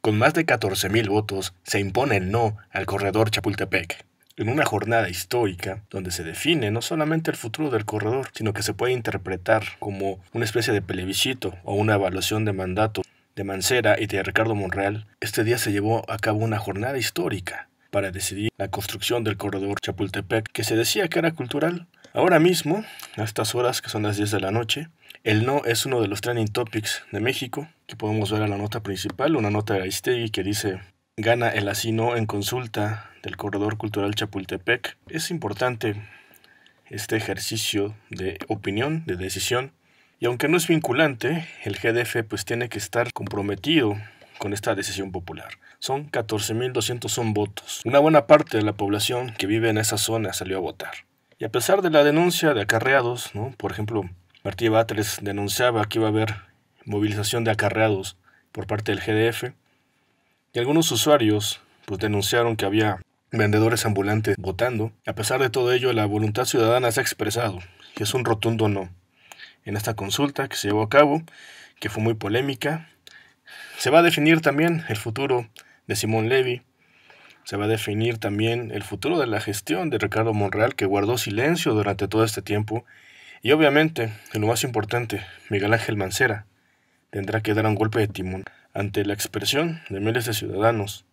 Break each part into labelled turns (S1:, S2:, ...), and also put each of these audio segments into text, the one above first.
S1: Con más de 14.000 votos, se impone el no al corredor Chapultepec. En una jornada histórica donde se define no solamente el futuro del corredor, sino que se puede interpretar como una especie de plebiscito o una evaluación de mandato de Mancera y de Ricardo Monreal, este día se llevó a cabo una jornada histórica para decidir la construcción del corredor Chapultepec, que se decía que era cultural. Ahora mismo, a estas horas que son las 10 de la noche, el no es uno de los trending topics de México, que podemos ver a la nota principal, una nota de Aistegui que dice gana el así no en consulta del Corredor Cultural Chapultepec. Es importante este ejercicio de opinión, de decisión, y aunque no es vinculante, el GDF pues tiene que estar comprometido con esta decisión popular. Son 14.200 votos. Una buena parte de la población que vive en esa zona salió a votar. Y a pesar de la denuncia de acarreados, ¿no? por ejemplo, Martí Batres denunciaba que iba a haber movilización de acarreados por parte del GDF y algunos usuarios pues denunciaron que había vendedores ambulantes votando. A pesar de todo ello, la voluntad ciudadana se ha expresado y es un rotundo no. En esta consulta que se llevó a cabo, que fue muy polémica, se va a definir también el futuro de Simón Levy, se va a definir también el futuro de la gestión de Ricardo Monreal, que guardó silencio durante todo este tiempo y obviamente, en lo más importante, Miguel Ángel Mancera tendrá que dar un golpe de timón ante la expresión de miles de ciudadanos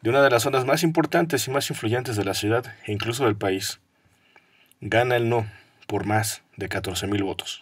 S1: de una de las zonas más importantes y más influyentes de la ciudad e incluso del país. Gana el no por más de 14.000 votos.